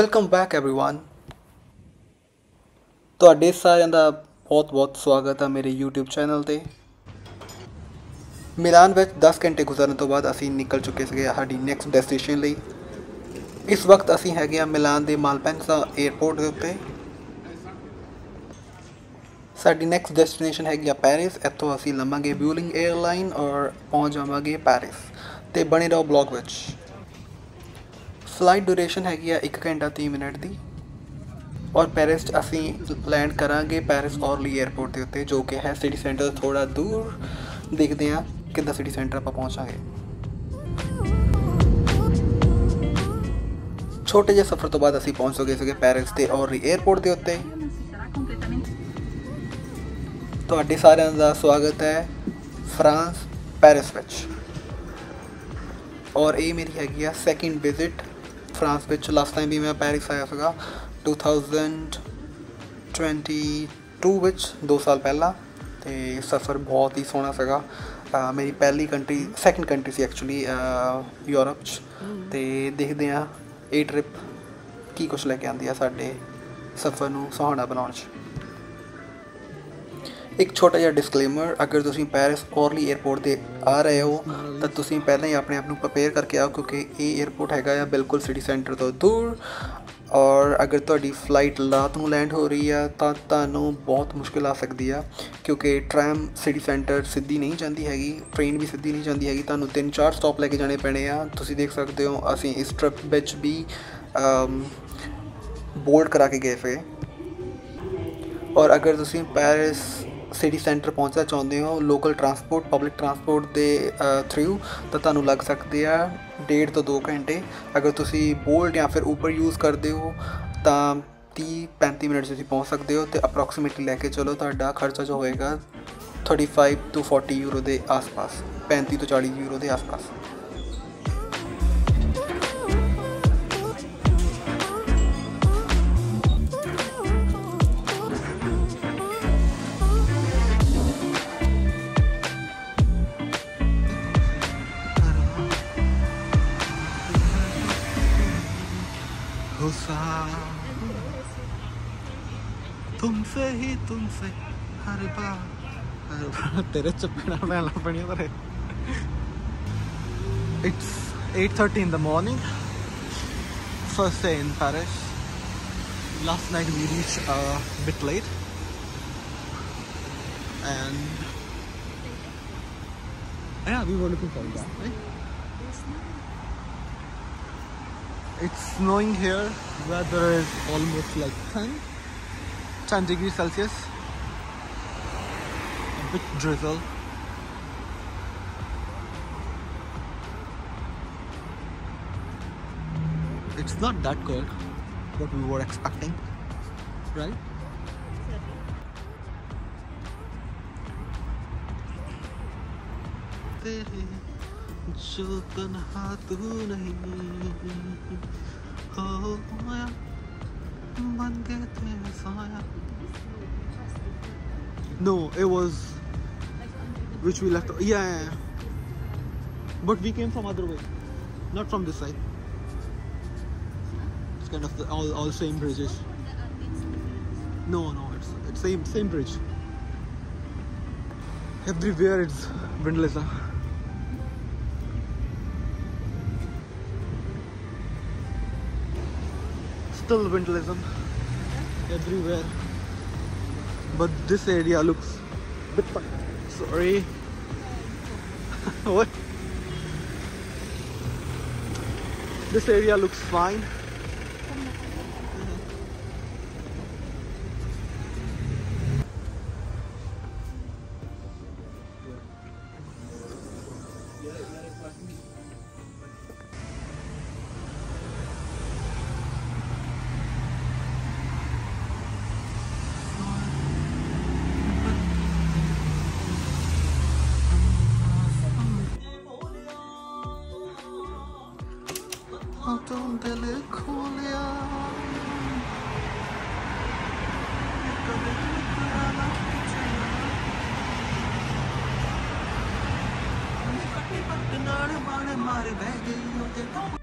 Welcome back everyone ਤੁਹਾਡੇ ਸਾਰਿਆਂ ਦਾ ਬਹੁਤ-ਬਹੁਤ ਸਵਾਗਤ ਹੈ ਮੇਰੇ YouTube ਚੈਨਲ ਤੇ। ਮਿਲਾਨ ਵਿੱਚ 10 ਘੰਟੇ ਗੁਜ਼ਾਰਨ ਤੋਂ ਬਾਅਦ ਅਸੀਂ ਨਿਕਲ ਚੁੱਕੇ ਸੀਗੇ ਸਾਡੀ ਨੈਕਸਟ ਡੈਸਟੀਨੇਸ਼ਨ ਲਈ। ਇਸ ਵਕਤ ਅਸੀਂ ਹੈਗੇ ਆ ਮਿਲਾਨ ਦੇ ਮਾਲਪੈਂਸਾ 에ਅਰਪੋਰਟ ਦੇ ਉੱਤੇ। ਸਾਡੀ ਨੈਕਸਟ ਡੈਸਟੀਨੇਸ਼ਨ ਹੈਗੀ ਆ ਪੈਰਿਸ ਇੱਥੋਂ ਅਸੀਂ ਲਵਾਂਗੇ ਬਿਊਲਿੰਗ 에ਅਰਲਾਈਨ ਔਰ ਪਹੁੰਚ ਜਾਵਾਂਗੇ ਪੈਰਿਸ ਤੇ ਬਣੇ ਰਹੋ ਬਲੌਗ ਵਿੱਚ। ਫਲਾਈਟ ਡਿਊਰੇਸ਼ਨ ਹੈਗੀ ਆ 1 ਘੰਟਾ 30 ਮਿੰਟ ਦੀ। ਔਰ ਪੈਰਿਸ 'ਚ ਅਸੀਂ ਲੈਂਡ ਕਰਾਂਗੇ ਪੈਰਿਸ ਔਰਲੀ 에ਅਰਪੋਰਟ ਦੇ ਉੱਤੇ, ਜੋ ਕਿ ਹੈ ਸਿਟੀ ਸੈਂਟਰ ਤੋਂ ਥੋੜਾ ਦੂਰ ਦੇਖਦੇ ਆ ਕਿੱਦਾਂ ਸਿਟੀ ਸੈਂਟਰ ਆਪਾਂ ਪਹੁੰਚਾਂਗੇ। ਛੋਟੇ ਜਿਹੇ ਸਫ਼ਰ ਤੋਂ ਬਾਅਦ ਅਸੀਂ ਪਹੁੰਚ ਚੁੱਕੇ ਸੀਗੇ ਪੈਰਿਸ ਦੇ ਔਰਲੀ 에ਅਰਪੋਰਟ ਦੇ ਉੱਤੇ। ਤੁਹਾਡੇ ਸਾਰਿਆਂ ਦਾ ਸਵਾਗਤ ਹੈ ਫਰਾਂਸ ਪੈਰਿਸ ਵਿੱਚ। ਔਰ ਇਹ ਮੇਰੀ ਹੈਗੀ ਆ ਸੈਕਿੰਡ ਵਿਜ਼ਿਟ ਫਰਾਂਸ ਵਿੱਚ ਲਾਸਟ ਟਾਈਮ ਵੀ ਮੈਂ ਪੈਰਿਸ ਆਇਆ ਸੀਗਾ 2022 ਵਿੱਚ 2 ਸਾਲ ਪਹਿਲਾਂ, ਤੇ ਸਫ਼ਰ ਬਹੁਤ ਹੀ ਸੋਹਣਾ ਸੀਗਾ। ਮੇਰੀ ਪਹਿਲੀ ਕੰਟਰੀ ਸੈਕਿੰਡ ਕੰਟਰੀ ਸੀ ਐਕਚੁਅਲੀ ਯੂਰਪ 'ਚ। ਤੇ ਦੇਖਦੇ ਆ ਇਹ ਟ੍ਰਿਪ ਕੀ ਕੁਝ ਲੈ ਕੇ ਆਂਦੀ ਆ ਸਾਡੇ ਸਫ਼ਰ ਨੂੰ ਸੁਹਾਵਣਾ ਬਣਾਉਣ 'ਚ। ਇੱਕ ਛੋਟਾ ਜਿਹਾ ਡਿਸਕਲੇਮਰ ਅਗਰ ਤੁਸੀਂ ਪੈਰਿਸ ਔਰਲੀ 에ਅਰਪੋਰਟ ਤੇ ਆ ਰਹੇ ਹੋ, ਤਾਂ ਤੁਸੀਂ ਪਹਿਲਾਂ ਹੀ ਆਪਣੇ ਆਪ ਨੂੰ ਪ੍ਰਪੇਅਰ ਕਰਕੇ ਆਓ, ਕਿਉਂਕਿ ਇਹ 에ਅਰਪੋਰਟ ਹੈਗਾ ਆ ਬਿਲਕੁਲ ਸਿਟੀ ਸੈਂਟਰ ਤੋਂ ਦੂਰ। ਔਰ ਅਗਰ ਤੁਹਾਡੀ ਫਲਾਈਟ ਰਾਤ ਨੂੰ ਲੈਂਡ ਹੋ ਰਹੀ ਆ, ਤਾਂ ਤੁਹਾਨੂੰ ਬਹੁਤ ਮੁਸ਼ਕਿਲ ਆ ਸਕਦੀ ਆ, ਕਿਉਂਕਿ ਟ੍ਰੈਮ ਸਿਟੀ ਸੈਂਟਰ ਸਿੱਧੀ ਨਹੀਂ ਜਾਂਦੀ ਹੈਗੀ ਟ੍ਰੇਨ ਵੀ ਸਿੱਧੀ ਨਹੀਂ ਜਾਂਦੀ ਹੈਗੀ, ਤੁਹਾਨੂੰ ਤਿੰਨ ਚਾਰ ਸਟਾਪ ਲੈ ਕੇ ਜਾਣੇ ਪੈਣੇ ਆ। ਤੁਸੀਂ ਦੇਖ ਸਕਦੇ ਹੋ, ਅਸੀਂ ਇਸ ਟ੍ਰਿਪ ਵਿੱਚ ਵੀ ਬੋਰਡ ਕਰਾ ਕੇ ਗਏ ਫੇ ਔਰ ਅਗਰ ਤੁਸੀਂ ਪੈਰਿਸ ਸਿਟੀ ਸੈਂਟਰ ਪਹੁੰਚਣਾ ਚਾਹੁੰਦੇ ਹੋ ਲੋਕਲ ਟਰਾਂਸਪੋਰਟ ਪਬਲਿਕ ਟਰਾਂਸਪੋਰਟ ਦੇ ਥਰੂ ਤਾਂ ਤੁਹਾਨੂੰ ਲੱਗ ਸਕਦੇ ਆ ਡੇਢ ਤੋਂ 2 ਘੰਟੇ। ਅਗਰ ਤੁਸੀਂ ਬੋਲਟ ਜਾਂ ਫਿਰ ਉਬਰ ਯੂਜ਼ ਕਰਦੇ ਹੋ, ਤਾਂ 30 35 ਮਿੰਟ 'ਚ ਤੁਸੀਂ ਪਹੁੰਚ ਸਕਦੇ ਹੋ ਤੇ ਅਪਰੋਕਸੀਮੇਟਲੀ ਲੈ ਕੇ ਚਲੋ, ਤੁਹਾਡਾ ਖਰਚਾ ਜੋ ਹੋਏਗਾ 35 ਤੋਂ 40 ਯੂਰੋ ਦੇ ਆਸ-ਪਾਸ 35 ਤੋਂ 40 ਯੂਰੋ ਦੇ ਆਸ-ਪਾਸ। हुसा तुमसे ही तुमसे हर बार हर बार तेरे चपेड़ा पैना पड़ी तेरे It's 8:30 in the morning. First day in Paris. Last night we reached a bit late. And yeah, we were looking forward to that, right? it's snowing here. Weather is almost like 10 10 degrees celsius. A bit drizzle. It's not that cold what we were expecting right? तन्हा तू नहीं हो माया बन गए थे साया No, it was which we left. Yeah, yeah, yeah. but we came from other way, not from this side. It's kind of the, all all same bridges. No, no, it's it's same same bridge. Everywhere it's vandalism. Still vandalism everywhere. But this area looks a bit fun. sorry. What? This area looks fine ਦਿਲ ਖੋਲਿਆ ਨਾਲ ਬਾਣ ਮਾਰ ਬਹਿ ਗਈ ਉਹਦੇ ਤੋਂ